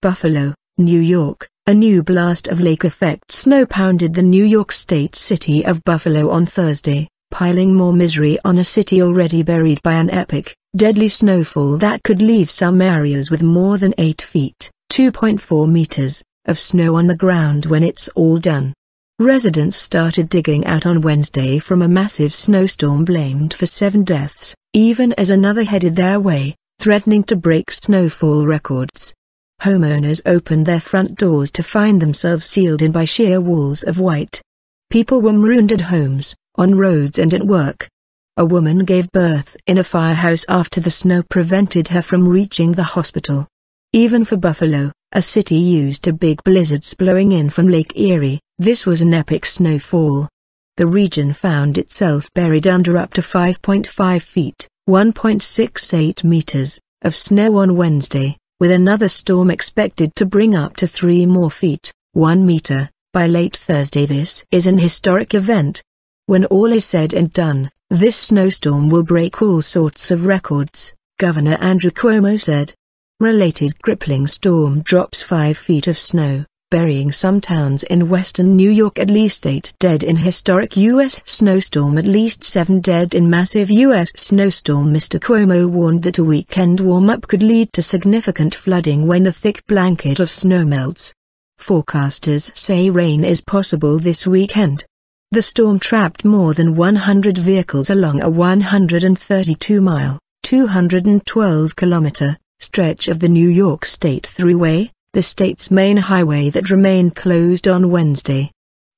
Buffalo, New York, a new blast of lake-effect snow pounded the New York State city of Buffalo on Thursday, piling more misery on a city already buried by an epic, deadly snowfall that could leave some areas with more than 8 feet, 2.4 meters, of snow on the ground when it's all done. Residents started digging out on Wednesday from a massive snowstorm blamed for seven deaths, even as another headed their way, threatening to break snowfall records. Homeowners opened their front doors to find themselves sealed in by sheer walls of white. People were marooned at homes, on roads and at work. A woman gave birth in a firehouse after the snow prevented her from reaching the hospital. Even for Buffalo, a city used to big blizzards blowing in from Lake Erie, this was an epic snowfall. The region found itself buried under up to 5.5 feet, 1.68 meters, of snow on Wednesday with another storm expected to bring up to 3 more feet, 1 meter, by late Thursday. This is an historic event. When all is said and done, this snowstorm will break all sorts of records, Governor Andrew Cuomo said. Related crippling storm drops 5 feet of snow, burying some towns in western New York at least 8 dead in historic U.S. snowstorm at least 7 dead in massive U.S. snowstorm Mr. Cuomo warned that a weekend warm-up could lead to significant flooding when the thick blanket of snow melts. Forecasters say rain is possible this weekend. The storm trapped more than 100 vehicles along a 132-mile, 212-kilometer, stretch of the New York State Thruway, the state's main highway that remained closed on Wednesday.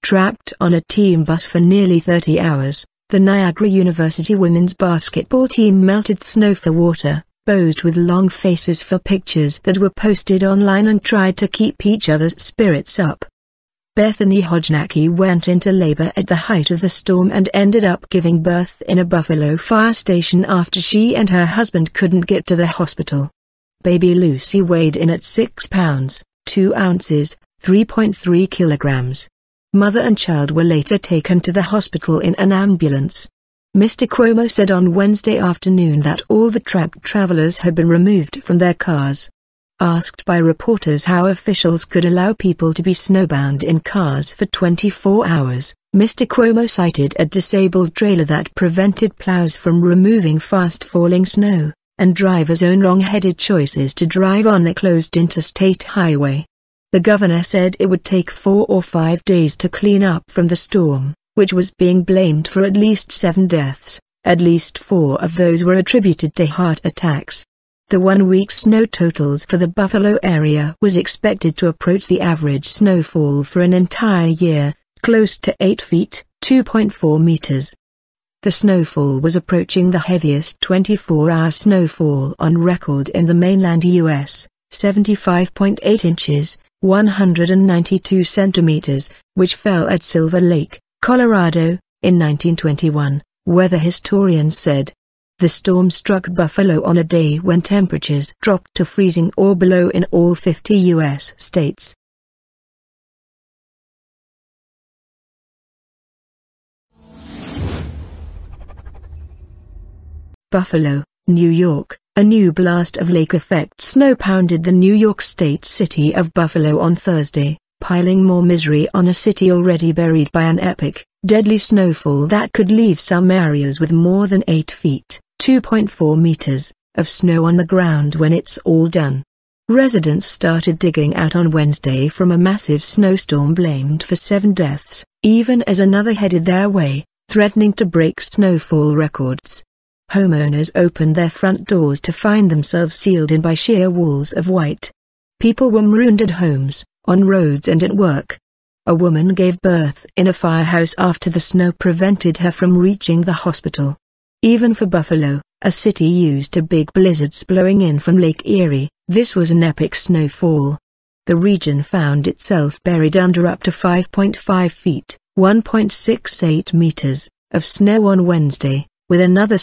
Trapped on a team bus for nearly 30 hours, the Niagara University women's basketball team melted snow for water, posed with long faces for pictures that were posted online and tried to keep each other's spirits up. Bethany Hodgenacki went into labor at the height of the storm and ended up giving birth in a Buffalo fire station after she and her husband couldn't get to the hospital. Baby Lucy weighed in at 6 pounds, 2 ounces, 3.3 kilograms. Mother and child were later taken to the hospital in an ambulance. Mr. Cuomo said on Wednesday afternoon that all the trapped travelers had been removed from their cars. Asked by reporters how officials could allow people to be snowbound in cars for 24 hours, Mr. Cuomo cited a disabled trailer that prevented plows from removing fast-falling snow and drivers' own wrong-headed choices to drive on a closed interstate highway. The governor said it would take four or five days to clean up from the storm, which was being blamed for at least seven deaths. At least four of those were attributed to heart attacks. The one-week snow totals for the Buffalo area was expected to approach the average snowfall for an entire year, close to 8 feet, 2.4 meters. The snowfall was approaching the heaviest 24-hour snowfall on record in the mainland U.S., 75.8 inches, 192 centimeters, which fell at Silver Lake, Colorado, in 1921, weather historians said. The storm struck Buffalo on a day when temperatures dropped to freezing or below in all 50 U.S. states. Buffalo, New York, a new blast of lake-effect snow pounded the New York State city of Buffalo on Thursday, piling more misery on a city already buried by an epic, deadly snowfall that could leave some areas with more than 8 feet, 2.4 meters, of snow on the ground when it's all done. Residents started digging out on Wednesday from a massive snowstorm blamed for seven deaths, even as another headed their way, threatening to break snowfall records. Homeowners opened their front doors to find themselves sealed in by sheer walls of white. People were marooned at homes, on roads and at work. A woman gave birth in a firehouse after the snow prevented her from reaching the hospital. Even for Buffalo, a city used to big blizzards blowing in from Lake Erie, this was an epic snowfall. The region found itself buried under up to 5.5 feet, 1.68 meters, of snow on Wednesday, with another